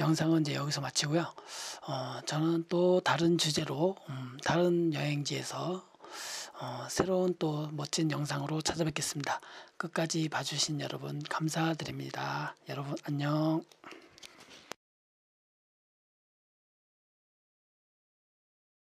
영상은 이제 여기서 마치고요. 어, 저는 또 다른 주제로 음, 다른 여행지에서 어, 새로운 또 멋진 영상으로 찾아뵙겠습니다. 끝까지 봐주신 여러분 감사드립니다. 여러분 안녕.